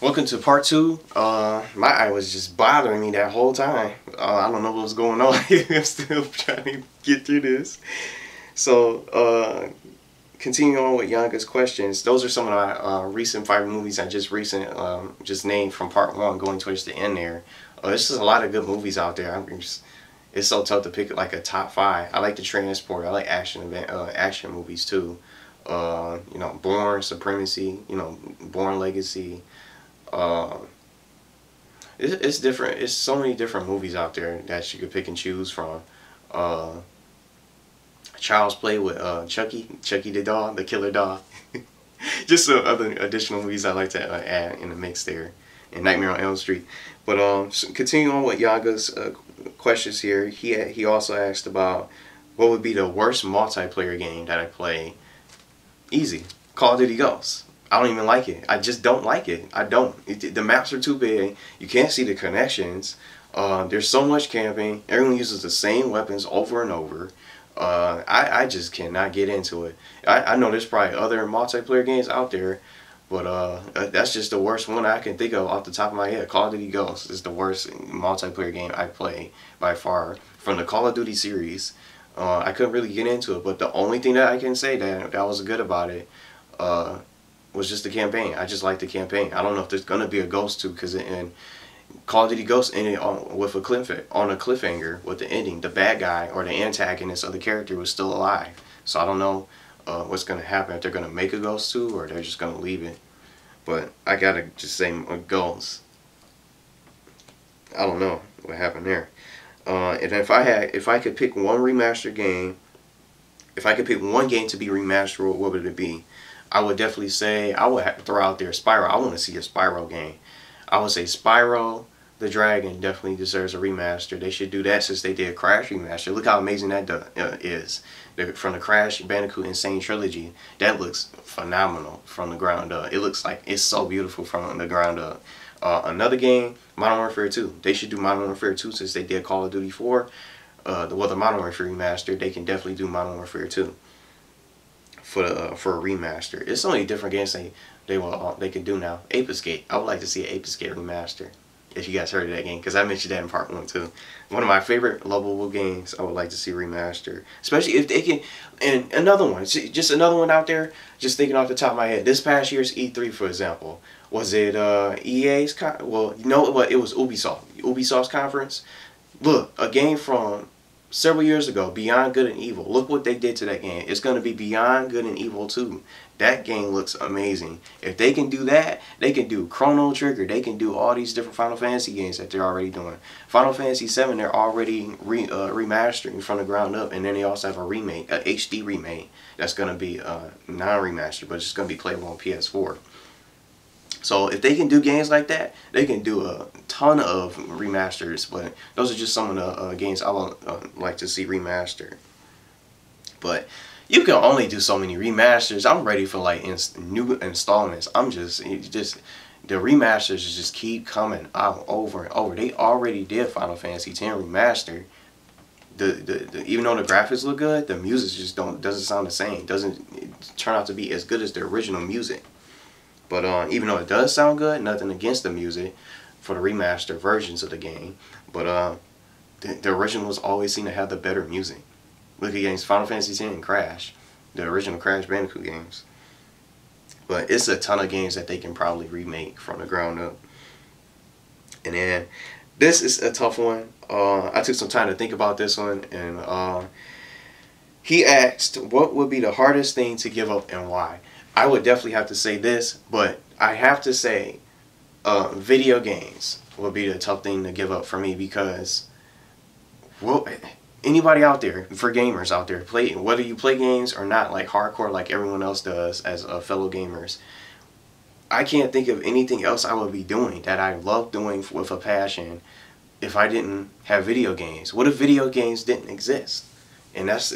welcome to part two. Uh, my eye was just bothering me that whole time. Uh, I don't know what was going on. I'm still trying to get through this. So, uh, continuing on with Yanga's questions, those are some of my uh, recent five movies I just recent um, just named from part one, going towards the end there. Uh, there's just a lot of good movies out there. I'm just, it's so tough to pick like a top five. I like the transport. I like action event, uh, action movies too. Uh, you know, Bourne Supremacy. You know, Bourne Legacy. Uh, it's, it's different. It's so many different movies out there that you could pick and choose from. Uh, Child's Play with uh, Chucky, Chucky the dog, the killer dog. Just some other additional movies I like to uh, add in the mix there. And Nightmare on Elm Street. But um, so continuing on with Yaga's uh, questions here, he he also asked about what would be the worst multiplayer game that I play. Easy, Call of Duty Ghosts. I don't even like it. I just don't like it. I don't. It, the maps are too big. You can't see the connections. Uh, there's so much camping. Everyone uses the same weapons over and over. Uh, I, I just cannot get into it. I, I know there's probably other multiplayer games out there, but uh, uh, that's just the worst one I can think of off the top of my head. Call of Duty Ghosts is the worst multiplayer game I play by far from the Call of Duty series. Uh, I couldn't really get into it, but the only thing that I can say that that was good about it uh, was just the campaign. I just like the campaign. I don't know if there's gonna be a Ghost 2 because in Call of Duty Ghosts ended on, with a cliff on a cliffhanger with the ending. The bad guy or the antagonist of the character was still alive. So I don't know uh, what's gonna happen if they're gonna make a Ghost 2 or they're just gonna leave it. But I gotta just say uh, Ghosts. I don't know what happened there. Uh, and if I had, if I could pick one remastered game, if I could pick one game to be remastered, what would it be? I would definitely say I would throw out there Spyro. I want to see a Spyro game. I would say Spyro the Dragon definitely deserves a remaster. They should do that since they did Crash remaster. Look how amazing that do, uh, is. From the Crash Bandicoot N. Sane Trilogy, that looks phenomenal from the ground up. It looks like it's so beautiful from the ground up. Uh, another game, Modern Warfare 2. They should do Modern Warfare 2 since they did Call of Duty 4. Uh, the, well, the Modern Warfare remaster, they can definitely do Modern Warfare 2 for the, uh, for a remaster. It's many different games they they uh, they can do now. Ape Escape. I would like to see Ape Escape remaster. If you guys heard of that game, because I mentioned that in part one too. One of my favorite lovable games. I would like to see remaster, especially if they can. And another one, just another one out there. Just thinking off the top of my head, this past year's E3, for example, was it uh, EA's? Con- well, what? It was Ubisoft. Ubisoft's conference. Look, a game from several years ago, Beyond Good and Evil. Look what they did to that game. It's going to be Beyond Good and Evil 2. That game looks amazing. If they can do that, they can do Chrono Trigger. They can do all these different Final Fantasy games that they're already doing. Final Fantasy 7, they're already re, uh, remastering from the ground up. And then they also have a remake, a HD remake, that's going to be uh, non-remastered, but it's going to be playable on PS4. So if they can do games like that, they can do a ton of remasters. But those are just some of the uh, games I would uh, like to see remastered. But you can only do so many remasters. I'm ready for like new installments. I'm just just the remasters just keep coming out over and over. They already did Final Fantasy X remaster. The, the, the, even though the graphics look good, the music just don't doesn't sound the same. Doesn't turn out to be as good as the original music. But uh, even though it does sound good, nothing against the music for the remastered versions of the game. But uh, the, the originals always seem to have the better music. Look at games Final Fantasy X and Crash, the original Crash Bandicoot games. But it's a ton of games that they can probably remake from the ground up. And then this is a tough one. Uh, I took some time to think about this one, and uh, he asked, "What would be the hardest thing to give up and why?" I would definitely have to say this, but I have to say, uh, video games would be the tough thing to give up for me because, well, anybody out there for gamers out there play whether you play games or not like hardcore like everyone else does as uh, fellow gamers i can't think of anything else i would be doing that i love doing with a passion if i didn't have video games. What if video games didn't exist? And that's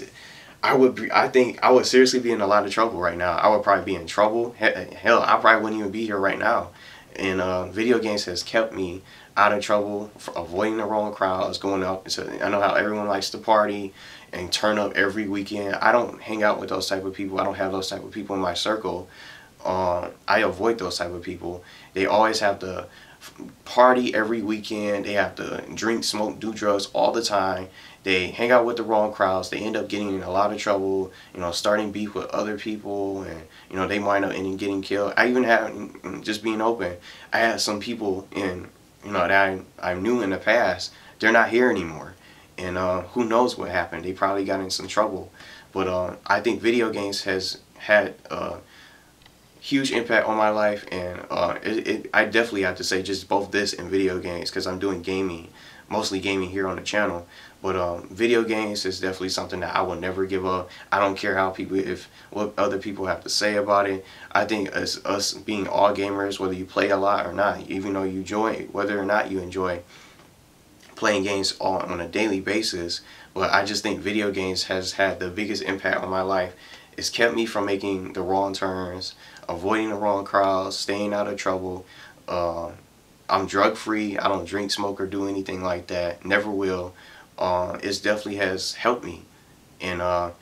i would be i think i would seriously be in a lot of trouble right now i would probably be in trouble hell i probably wouldn't even be here right now and uh, video games has kept me out of trouble, avoiding the wrong crowds, going out. So I know how everyone likes to party and turn up every weekend. I don't hang out with those type of people. I don't have those type of people in my circle. uh, I avoid those type of people. They always have to party every weekend. They have to drink, smoke, do drugs all the time. They hang out with the wrong crowds. They end up getting in a lot of trouble. You know, starting beef with other people, and you know they wind up ending getting killed. I even had just being open. I had some people in you know that I I knew in the past. They're not here anymore, and uh, who knows what happened? They probably got in some trouble. But uh, I think video games has had uh, huge impact on my life and uh, it, it, I definitely have to say just both this and video games because I'm doing gaming mostly gaming here on the channel. But um, video games is definitely something that I will never give up. I don't care how people if what other people have to say about it. I think as us being all gamers whether you play a lot or not even though you enjoy whether or not you enjoy playing games on, on a daily basis but I just think video games has had the biggest impact on my life it's kept me from making the wrong turns avoiding the wrong crowds, staying out of trouble. Uh, I'm drug free. I don't drink, smoke, or do anything like that. Never will. Uh, it definitely has helped me. And uh,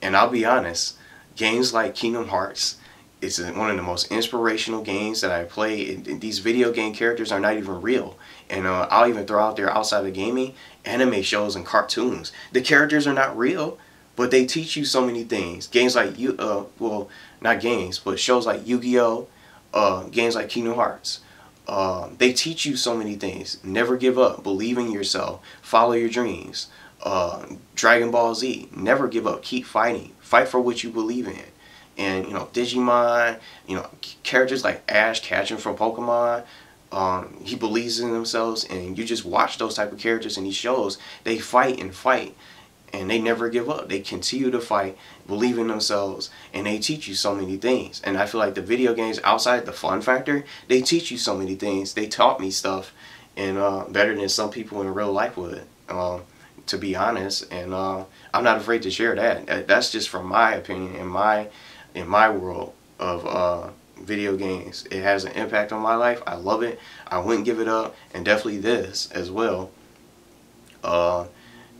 and I'll be honest, games like Kingdom Hearts, it's one of the most inspirational games that I play. These video game characters are not even real. And uh, I'll even throw out there outside of gaming, anime shows and cartoons. The characters are not real, but they teach you so many things. Games like you, uh, well, not games, but shows like Yu-Gi-Oh, uh, games like Kingdom Hearts. Uh, they teach you so many things. Never give up. Believe in yourself. Follow your dreams. Uh, Dragon Ball Z. Never give up. Keep fighting. Fight for what you believe in. And, you know, Digimon, you know, characters like Ash catching from Pokemon, um, he believes in themselves and you just watch those type of characters in these shows. They fight and fight and they never give up. They continue to fight, believe in themselves, and they teach you so many things. And I feel like the video games, outside the fun factor, they teach you so many things. They taught me stuff, and uh, better than some people in real life would, um, to be honest. And uh, I'm not afraid to share that. That's just from my opinion in my in my world of uh, video games. It has an impact on my life. I love it. I wouldn't give it up, and definitely this as well.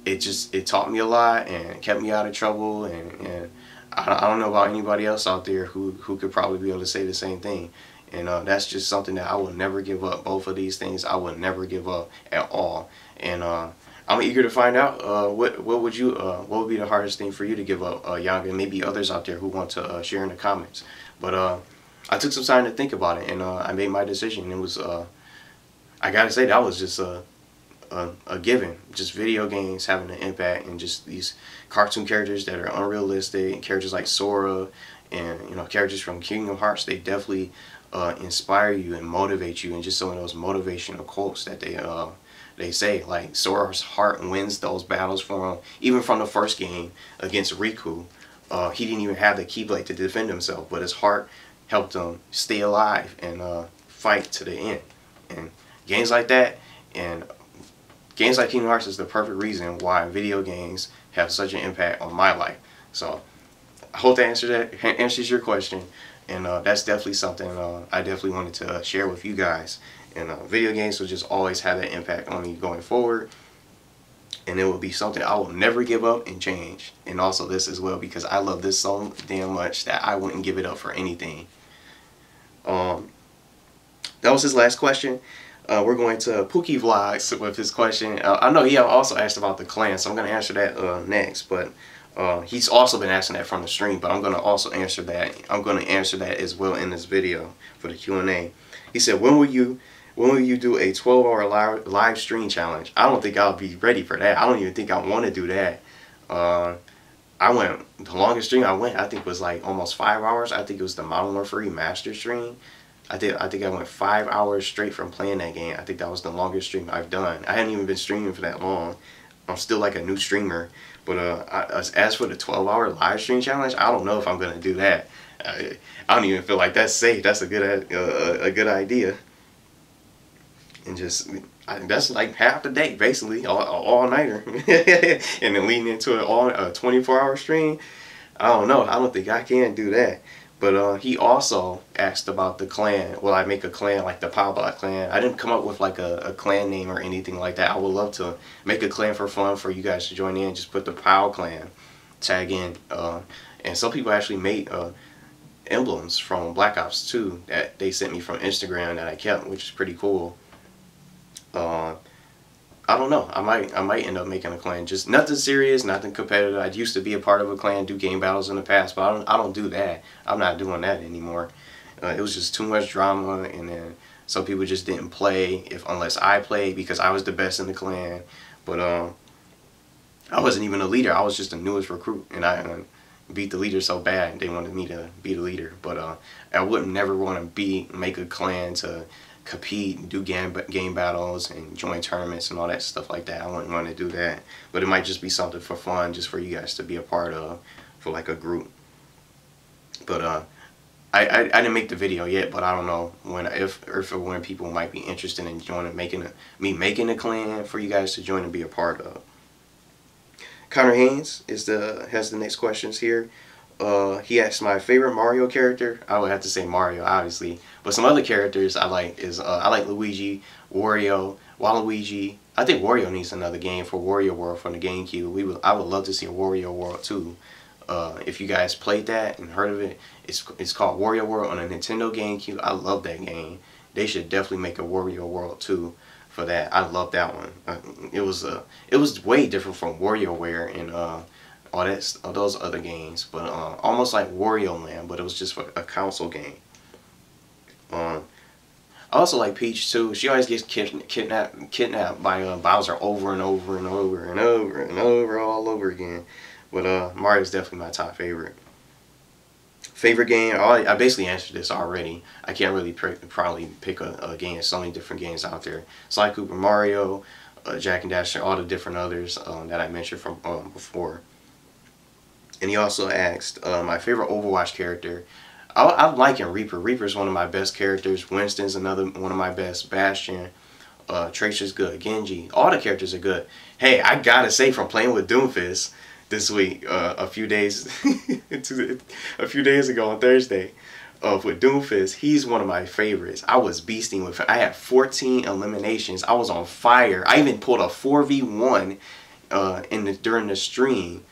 Uh, it just it taught me a lot and kept me out of trouble and, and I, I don't know about anybody else out there who, who could probably be able to say the same thing. And uh, that's just something that I will never give up. Both of these things I will never give up at all. And uh, I'm eager to find out uh, what what would you uh, what would be the hardest thing for you to give up uh, and maybe others out there who want to uh, share in the comments. But I took some time to think about it and I made my decision. It was I gotta say that was just a, a given. Just video games having an impact and just these cartoon characters that are unrealistic characters like Sora and you know characters from Kingdom Hearts they definitely uh, inspire you and motivate you and just some of those motivational quotes that they uh, they say like Sora's heart wins those battles for him even from the first game against Riku uh, he didn't even have the Keyblade to defend himself but his heart helped him stay alive and uh, fight to the end and games like that and games like Kingdom Hearts is the perfect reason why video games have such an impact on my life. So I hope that answers that answers your question, and uh, that's definitely something uh, I definitely wanted to uh, share with you guys. And uh, video games will just always have that impact on me going forward, and it will be something I will never give up and change. And also this as well because I love this so damn much that I wouldn't give it up for anything. Um, that was his last question. Uh, we're going to Pookie Vlogs with his question. Uh, I know he also asked about the clan, so I'm going to answer that uh, next. But uh, he's also been asking that from the stream, but I'm going to also answer that. I'm going to answer that as well in this video for the Q&A. He said, when will you when will you do a 12-hour live, live stream challenge? I don't think I'll be ready for that. I don't even think I want to do that. Uh, I went, the longest stream I went, I think was like almost five hours. I think it was the Modern Warfare Master stream. I think I think I went five hours straight from playing that game. I think that was the longest stream I've done. I hadn't even been streaming for that long. I'm still like a new streamer. But uh, I, as for the 12 hour live stream challenge, I don't know if I'm gonna do that. I, I don't even feel like that's safe. That's a good uh, a good idea. And just I, that's like half the day basically, all, all nighter, and then leading into an all a 24 hour stream. I don't know. I don't think I can do that. But uh, he also asked about the clan. Will I make a clan like the Block clan? I didn't come up with like a, a, clan name or anything like that. I would love to make a clan for fun for you guys to join in. Just put the Power clan tag in. Uh, and some people actually made uh, emblems from Black Ops 2 that they sent me from Instagram that I kept, which is pretty cool. I don't know. I might I might end up making a clan. Just nothing serious, nothing competitive. I used to be a part of a clan, do game battles in the past, but I don't I don't do that. I'm not doing that anymore. Uh, it was just too much drama, and then some people just didn't play if unless I played because I was the best in the clan. But um, I wasn't even a leader. I was just the newest recruit, and I uh, beat the leader so bad they wanted me to be the leader. But uh, I wouldn't never want to be make a clan to compete and do game game battles and join tournaments and all that stuff like that. I wouldn't want to do that. But it might just be something for fun, just for you guys to be a part of, for like a group. But uh, I, I, I didn't make the video yet, but I don't know when if if when people might be interested in joining making a me making a clan for you guys to join and be a part of. Connor Haynes is the has the next questions here. Uh, he asked my favorite Mario character. I would have to say Mario, obviously. But some other characters I like is uh, I like Luigi, Wario, Waluigi. I think Wario needs another game for Wario World from the GameCube. We would I would love to see a Wario World too. Uh, if you guys played that and heard of it, it's it's called Wario World on a Nintendo GameCube. I love that game. They should definitely make a Wario World too for that. I love that one. Uh, it was uh, it was way different from WarioWare and uh, all that all those other games, but uh, almost like Wario Land, but it was just a console game. Um, I also like Peach too. She always gets kid, kidnapped kidnapped by uh, Bowser over and over and over and over and over all over again. But uh, Mario's definitely my top favorite. Favorite game? I, I basically answered this already. I can't really probably pick a, a, game. so many different games out there. Sly Cooper, Mario, uh, Jak and Daxter, all the different others um, that I mentioned from um, before. And he also asked uh, my favorite Overwatch character. I, I'm liking Reaper. Reaper's one of my best characters. Winston's another one of my best. Bastion. Uh, Tracer's good. Genji. All the characters are good. Hey, I gotta say from playing with Doomfist, this week, uh, a few days, a few days ago on Thursday, uh, with Doomfist. He's one of my favorites. I was beasting with. him. I had 14 eliminations. I was on fire. I even pulled a 4v1 uh, in the during the stream.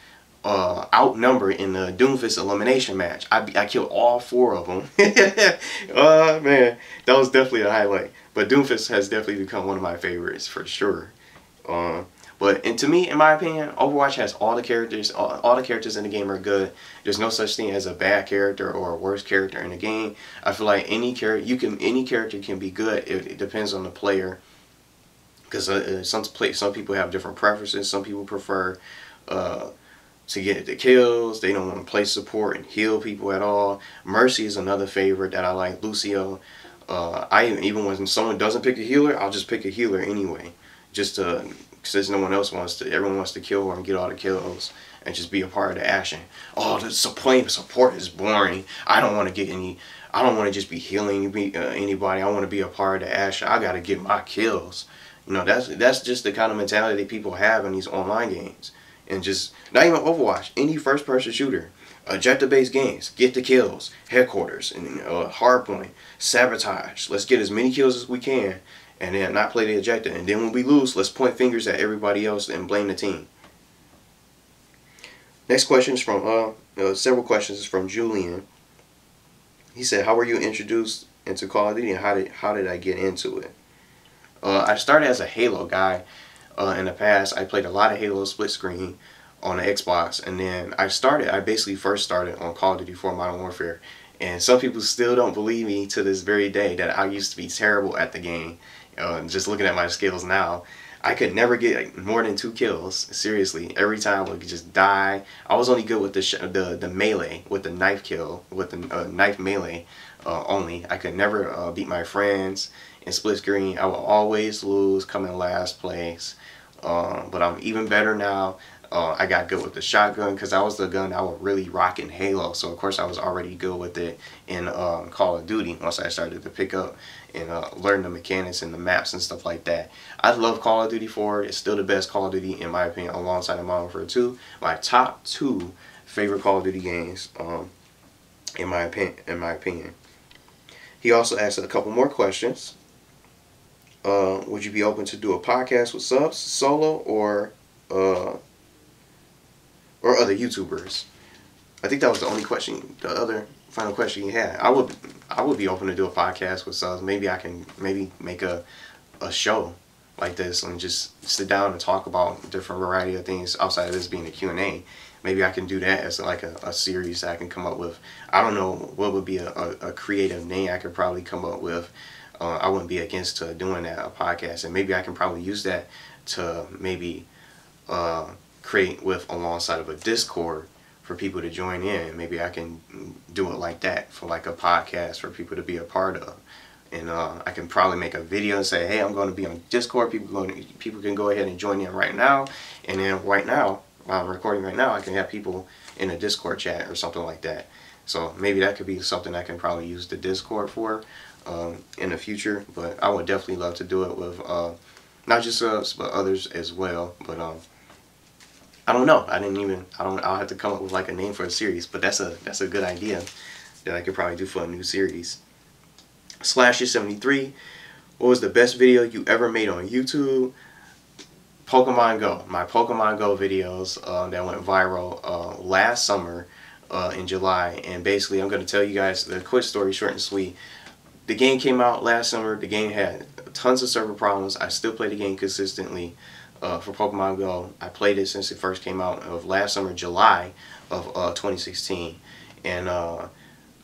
Uh, outnumbered in the Doomfist elimination match. I, I killed all four of them. oh man, that was definitely a highlight. But Doomfist has definitely become one of my favorites for sure. Uh, but and to me, in my opinion, Overwatch has all the characters. All, all, the characters in the game are good. There's no such thing as a bad character or a worst character in the game. I feel like any character you can any character can be good. It, it depends on the player. Because uh, uh, some play, some people have different preferences. Some people prefer uh, to get the kills. They don't want to play support and heal people at all. Mercy is another favorite that I like. Lucio. Uh, I even when someone doesn't pick a healer, I'll just pick a healer anyway, just to because no one else wants to. Everyone wants to kill and get all the kills and just be a part of the action. Oh, the support support is boring. I don't want to get any. I don't want to just be healing uh, anybody. I want to be a part of the action. I got to get my kills. You know, that's that's just the kind of mentality people have in these online games. And just not even Overwatch, any first-person shooter, objective-based games, get the kills, headquarters, and uh, hardpoint, sabotage. Let's get as many kills as we can and then not play the objective. And then when we lose, let's point fingers at everybody else and blame the team. Next question is from, uh, uh, several questions is from Julian. He said, how were you introduced into Call of Duty and how did, how did I get into it? Uh, I started as a Halo guy uh, in the past. I played a lot of Halo split screen on the Xbox and then I started, I basically first started on Call of Duty 4 Modern Warfare and some people still don't believe me to this very day that I used to be terrible at the game uh, just looking at my skills now, I could never get more than two kills. Seriously, every time I would just die. I was only good with the the the melee, with the knife kill, with the uh, knife melee uh, only. I could never uh, beat my friends in split screen. I would always lose, come in last place. Um, but I'm even better now. Uh, I got good with the shotgun because that was the gun I would really rock in Halo. So of course I was already good with it in um, Call of Duty once I started to pick up and uh, learn the mechanics and the maps and stuff like that. I love Call of Duty 4. It's still the best Call of Duty in my opinion alongside of Modern Warfare 2. My top two favorite Call of Duty games um, in my. In my opinion. He also asked a couple more questions. Uh, would you be open to do a podcast with subs solo or uh, or other YouTubers? I think that was the only question. The other final question you had. I would I would be open to do a podcast with subs. Maybe I can maybe make a a show like this and just sit down and talk about different variety of things outside of this being a Q&A. Maybe I can do that as like a, a series I can come up with. I don't know what would be a, a, a creative name I could probably come up with. Uh, I wouldn't be against to doing that, a podcast. And maybe I can probably use that to maybe uh, create with alongside of a Discord for people to join in. Maybe I can do it like that for like a podcast for people to be a part of. And uh, I can probably make a video and say, hey, I'm going to be on Discord. People going to, people can go ahead and join in right now. And then right now, while I'm recording right now, I can have people in a Discord chat or something like that. So maybe that could be something I can probably use the Discord for um, in the future. But I would definitely love to do it with uh, not just us, but others as well. But um, I don't know. I didn't even. I don't. I'll have to come up with like a name for a series. But that's a that's a good idea that I could probably do for a new series. Slasher seventy three. What was the best video you ever made on YouTube? Pokemon Go. My Pokemon Go videos uh, that went viral uh, last summer uh, in July. And basically, I'm going to tell you guys the quick story, short and sweet. The game came out last summer. The game had tons of server problems. I still play the game consistently uh, for Pokemon Go. I played it since it first came out of last summer, July of uh, 2016. And uh,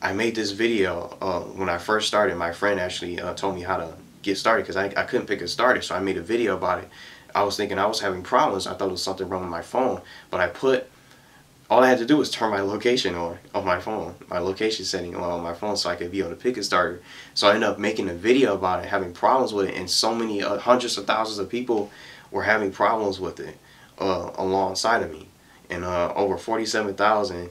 I made this video uh, when I first started. My friend actually uh, told me how to get started because I, I couldn't pick a starter. So I made a video about it. I was thinking I was having problems. I thought it was something wrong with my phone. But I put, all I had to do was turn my location on on my phone, my location setting on my phone so I could be able to pick a starter. So I ended up making a video about it, having problems with it. And so many, uh, hundreds of thousands of people were having problems with it uh, alongside of me. And uh, over 47,000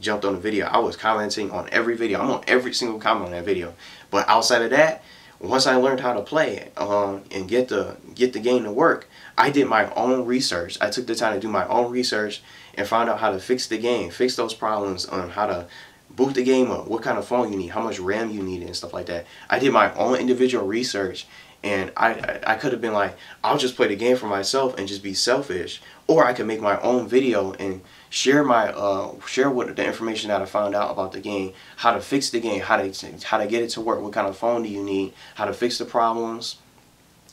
jumped on the video. I was commenting on every video. I'm on every single comment on that video. But outside of that, once I learned how to play it uh, and get the get the game to work, I did my own research. I took the time to do my own research and found out how to fix the game, fix those problems on how to boot the game up, what kind of phone you need, how much RAM you need, and stuff like that. I did my own individual research and I, I could have been like, I'll just play the game for myself and just be selfish. Or I could make my own video and share my uh, share what the information that I found out about the game, how to fix the game, how to how to get it to work, what kind of phone do you need, how to fix the problems,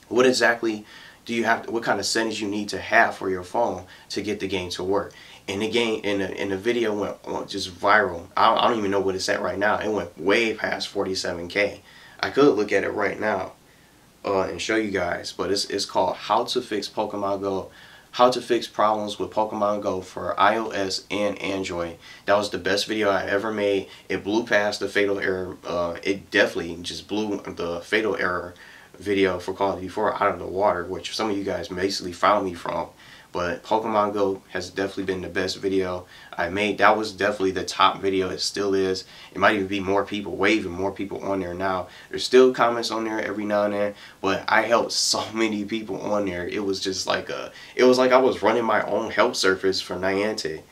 what exactly do you have, to, what kind of settings you need to have for your phone to get the game to work. And the game in the in the video went just viral. I, I don't even know what it's at right now. It went way past 47k. I could look at it right now uh, and show you guys. But it's, it's called How to Fix Pokemon Go. How to Fix Problems with Pokemon Go for iOS and Android. That was the best video I ever made. It blew past the fatal error. Uh, it definitely just blew the fatal error video for Call of Duty 4 out of the water, which some of you guys basically found me from. But Pokemon Go has definitely been the best video I made. That was definitely the top video. It still is. It might even be more people, even more people on there now. There's still comments on there every now and then, but I helped so many people on there. It was just like a, it was like I was running my own help service for Niantic.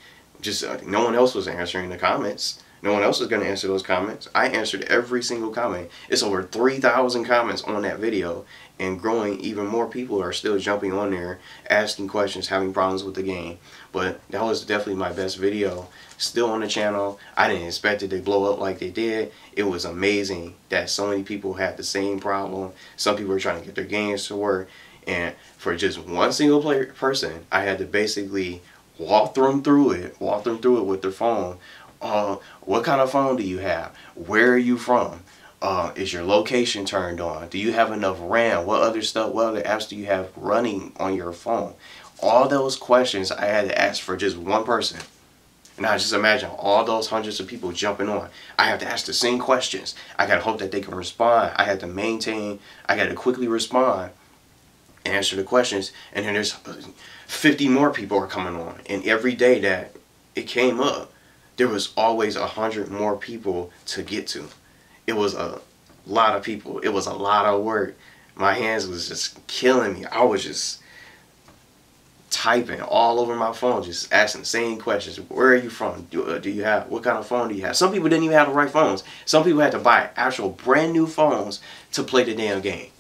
Just uh, no one else was answering the comments. No one else is going to answer those comments. I answered every single comment. It's over 3,000 comments on that video and growing. Even more people are still jumping on there, asking questions, having problems with the game. But that was definitely my best video. Still on the channel. I didn't expect it to blow up like they did. It was amazing that so many people had the same problem. Some people were trying to get their games to work. And for just one single player person, I had to basically walk them through it, walk them through it with their phone uh, what kind of phone do you have? Where are you from? Uh, is your location turned on? Do you have enough RAM? What other stuff, what other apps do you have running on your phone? All those questions I had to ask for just one person. I just imagine all those hundreds of people jumping on. I have to ask the same questions. I got to hope that they can respond. I had to maintain. I got to quickly respond, answer the questions. And then there's 50 more people are coming on. And every day that it came up, there was always a hundred more people to get to. It was a lot of people. It was a lot of work. My hands was just killing me. I was just typing all over my phone, just asking the same questions. Where are you from? Do, uh, do you have, what kind of phone do you have? Some people didn't even have the right phones. Some people had to buy actual brand new phones to play the damn game.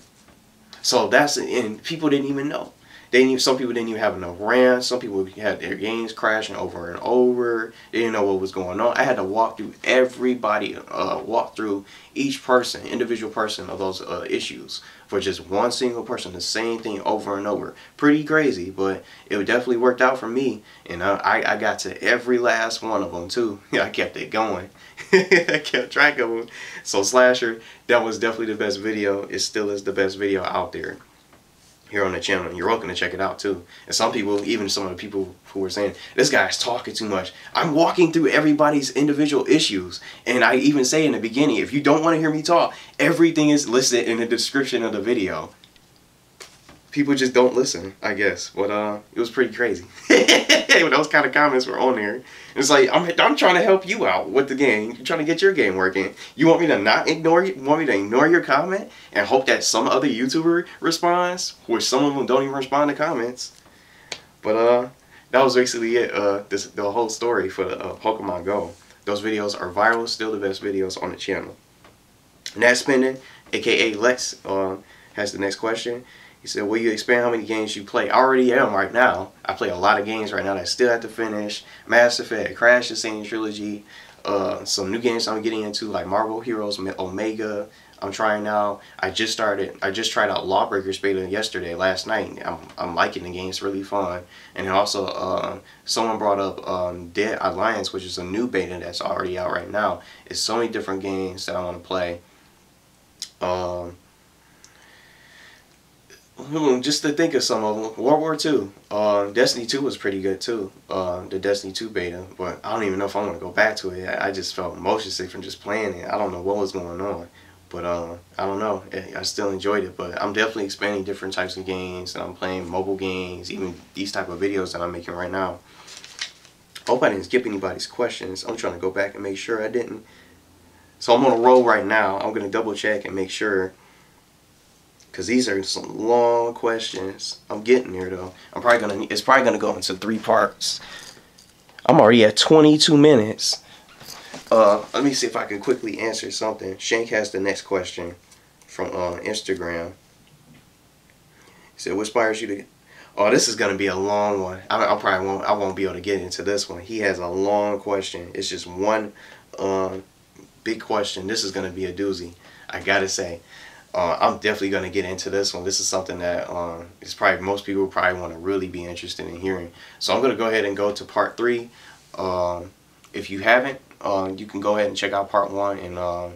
So that's, and people didn't even know. They didn't, some people didn't even have enough RAM. Some people had their games crashing over and over. They didn't know what was going on. I had to walk through everybody, uh, walk through each person, individual person of those uh, issues for just one single person. The same thing over and over. Pretty crazy, but it definitely worked out for me. And I, I got to every last one of them too. I kept it going. I kept track of them. So Slasher, that was definitely the best video. It still is the best video out there here on the channel. And You're welcome to check it out too. And some people, even some of the people who were saying, this guy's talking too much. I'm walking through everybody's individual issues. And I even say in the beginning, if you don't want to hear me talk, everything is listed in the description of the video people just don't listen, I guess. But uh, it was pretty crazy. those kind of comments were on there, it's like I'm I'm trying to help you out with the game. You're trying to get your game working. You want me to not ignore you? Want me to ignore your comment and hope that some other YouTuber responds, which some of them don't even respond to comments. But uh, that was basically it. Uh, this the whole story for the uh, Pokemon Go. Those videos are viral, still the best videos on the channel. Nat Spending, aka Lex, uh, has the next question. He said, will you expand how many games you play? I already am right now. I play a lot of games right now that I still have to finish. Mass Effect, Crash N. Sane Trilogy, uh, some new games I'm getting into like Marvel Heroes Omega. I'm trying now. I just started. I just tried out Lawbreakers beta yesterday, last night. I'm, I'm liking the game. It's really fun. And also, uh, someone brought up um, Dead Alliance, which is a new beta that's already out right now. It's so many different games that I want to play. Um, Hmm, just to think of some of them. World War II. Uh, Destiny 2 was pretty good too. Uh, the Destiny 2 beta. But I don't even know if I want to go back to it. I, just felt motion sick from just playing it. I don't know what was going on. But uh, I don't know. I still enjoyed it. But I'm definitely expanding different types of games. And I'm playing mobile games. Even these type of videos that I'm making right now. Hope I didn't skip anybody's questions. I'm trying to go back and make sure I didn't. So I'm on a roll right now. I'm going to double check and make sure because these are some long questions. I'm getting there though. I'm probably gonna. It's probably gonna go into three parts. I'm already at 22 minutes. Uh, let me see if I can quickly answer something. Shank has the next question from uh, Instagram. He said, "What inspires you to?" Oh, this is gonna be a long one. I, I probably won't. I won't be able to get into this one. He has a long question. It's just one uh, big question. This is gonna be a doozy. I gotta say uh, I'm definitely going to get into this one. This is something that um, is probably most people probably want to really be interested in hearing. So I'm going to go ahead and go to part three. Um, if you haven't, uh, you can go ahead and check out part one. And uh,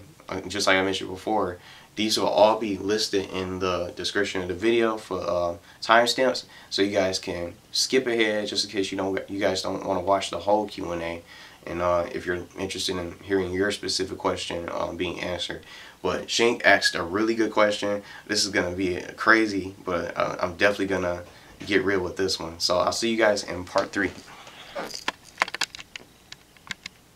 just like I mentioned before, these will all be listed in the description of the video for uh, timestamps, so you guys can skip ahead just in case you don't you guys don't want to watch the whole Q and A. And uh, if you're interested in hearing your specific question um, being answered. But Shank asked a really good question. This is going to be crazy, but uh, I'm definitely going to get real with this one. So I'll see you guys in part three.